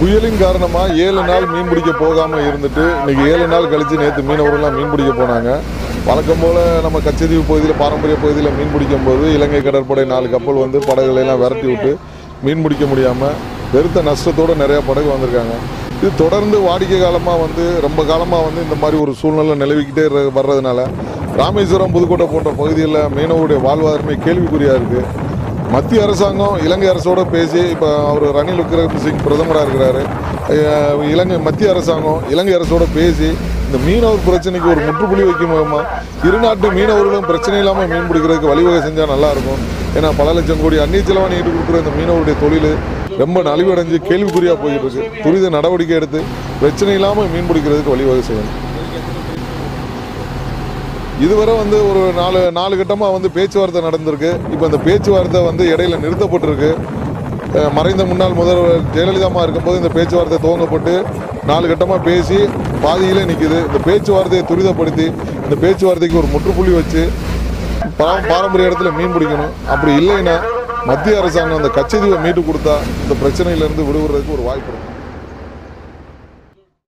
புயலின் காரணமாக ஏழு நாள் மீன் பிடிக்க போகாமல் இருந்துட்டு இன்னைக்கு ஏழு நாள் கழித்து நேற்று மீனவர்கள்லாம் மீன் பிடிக்க போனாங்க. வழக்கம் போல் நம்ம கச்சதீவு பகுதியில் பாரம்பரிய பகுதியில் மீன் பிடிக்கும் போது இலங்கை கடற்படை நாலு கப்பல் வந்து படகுகளெல்லாம் விரட்டி விட்டு மீன் பிடிக்க முடியாமல் பெருத்த நஷ்டத்தோடு நிறையா படகு வந்திருக்காங்க. இது தொடர்ந்து வாடிக்கை காலமாக வந்து ரொம்ப காலமாக வந்து இந்த மாதிரி ஒரு சூழ்நிலை நிலவிக்கிட்டே வர்றதுனால ராமேஸ்வரம் புதுக்கோட்டை போன்ற பகுதிகளில் மீனவருடைய வாழ்வாதாரமே கேள்விக்குறியாக இருக்குது மத்திய அரசாங்கம் இலங்கை அரசோட பேசி இப்போ அவர் ரணில் விக்ரமசிங் பிரதமராக இருக்கிறாரு. இலங்கை மத்திய அரசாங்கம் இலங்கை அரசோட பேசி இந்த மீனவர் பிரச்சனைக்கு ஒரு முற்றுப்புள்ளி வைக்கும் இரு நாட்டு மீனவர்களும் பிரச்சனை இல்லாமல் மீன் பிடிக்கிறதுக்கு வழிவகை செஞ்சால் நல்லா இருக்கும். ஏன்னா பல லட்சம் கோடி அந்நிய செலவாணி ஈடு கொடுக்குற இந்த மீனவருடைய தொழில் ரொம்ப நலிவடைஞ்சு கேள்விக்குறியாக போயிட்டு இருக்கு. துரித நடவடிக்கை எடுத்து பிரச்சனை இல்லாமல் மீன் பிடிக்கிறதுக்கு வழிவகை செய்யணும். இதுவரை வந்து ஒரு நாலு நாலு கட்டமாக வந்து பேச்சுவார்த்தை நடந்திருக்கு. இப்போ இந்த பேச்சுவார்த்தை வந்து இடையில நிறுத்தப்பட்டிருக்கு. மறைந்த முன்னாள் முதல்வர் ஜெயலலிதாமா இருக்கும்போது இந்த பேச்சுவார்த்தை துவங்கப்பட்டு நாலு கட்டமாக பேசி பாதியிலே நிற்கிது இந்த பேச்சுவார்த்தையை துரிதப்படுத்தி இந்த பேச்சுவார்த்தைக்கு ஒரு முற்றுப்புள்ளி வச்சு பா- பாரம்பரிய இடத்துல மீன் பிடிக்கணும். அப்படி இல்லைன்னா மத்திய அரசாங்கம் அந்த கச்சதீவை மீட்டு கொடுத்தா இந்த பிரச்சனையிலேருந்து விடுபடுறதுக்கு ஒரு வாய்ப்பு இருக்கும்